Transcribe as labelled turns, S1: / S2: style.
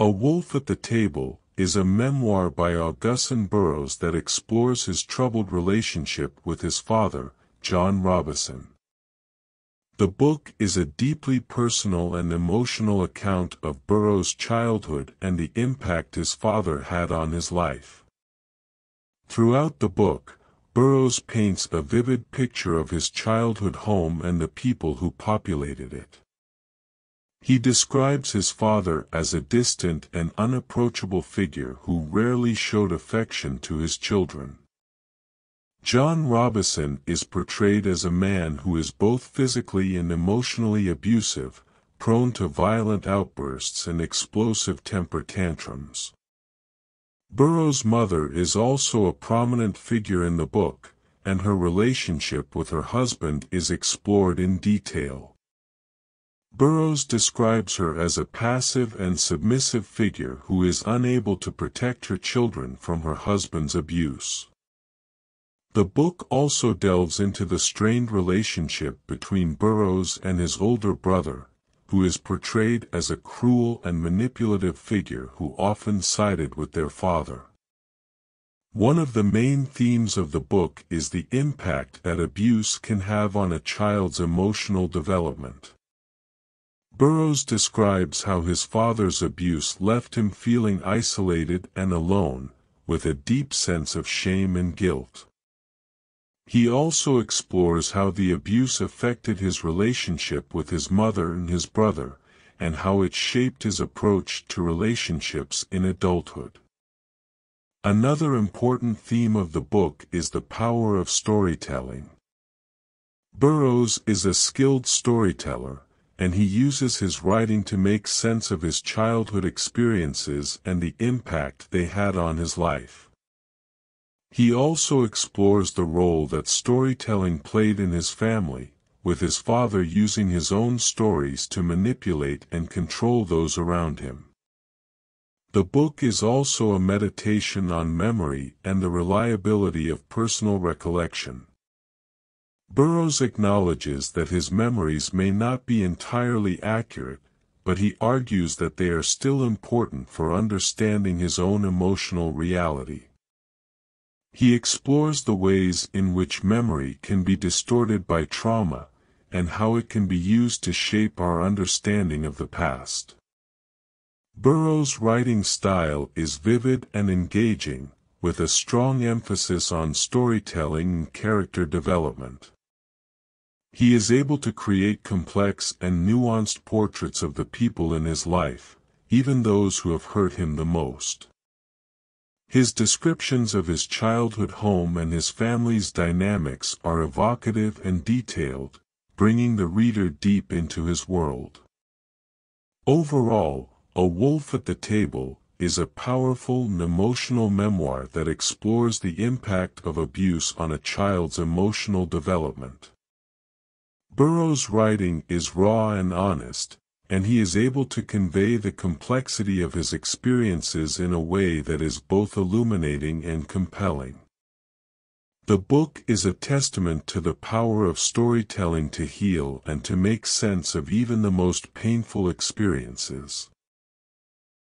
S1: A Wolf at the Table is a memoir by Augusten Burroughs that explores his troubled relationship with his father, John Robison. The book is a deeply personal and emotional account of Burroughs' childhood and the impact his father had on his life. Throughout the book, Burroughs paints a vivid picture of his childhood home and the people who populated it. He describes his father as a distant and unapproachable figure who rarely showed affection to his children. John Robison is portrayed as a man who is both physically and emotionally abusive, prone to violent outbursts and explosive temper tantrums. Burroughs' mother is also a prominent figure in the book, and her relationship with her husband is explored in detail. Burroughs describes her as a passive and submissive figure who is unable to protect her children from her husband's abuse. The book also delves into the strained relationship between Burroughs and his older brother, who is portrayed as a cruel and manipulative figure who often sided with their father. One of the main themes of the book is the impact that abuse can have on a child's emotional development. Burroughs describes how his father's abuse left him feeling isolated and alone, with a deep sense of shame and guilt. He also explores how the abuse affected his relationship with his mother and his brother, and how it shaped his approach to relationships in adulthood. Another important theme of the book is the power of storytelling. Burroughs is a skilled storyteller, and he uses his writing to make sense of his childhood experiences and the impact they had on his life. He also explores the role that storytelling played in his family, with his father using his own stories to manipulate and control those around him. The book is also a meditation on memory and the reliability of personal recollection. Burroughs acknowledges that his memories may not be entirely accurate, but he argues that they are still important for understanding his own emotional reality. He explores the ways in which memory can be distorted by trauma, and how it can be used to shape our understanding of the past. Burroughs' writing style is vivid and engaging, with a strong emphasis on storytelling and character development. He is able to create complex and nuanced portraits of the people in his life, even those who have hurt him the most. His descriptions of his childhood home and his family's dynamics are evocative and detailed, bringing the reader deep into his world. Overall, A Wolf at the Table is a powerful and emotional memoir that explores the impact of abuse on a child's emotional development. Burroughs' writing is raw and honest, and he is able to convey the complexity of his experiences in a way that is both illuminating and compelling. The book is a testament to the power of storytelling to heal and to make sense of even the most painful experiences.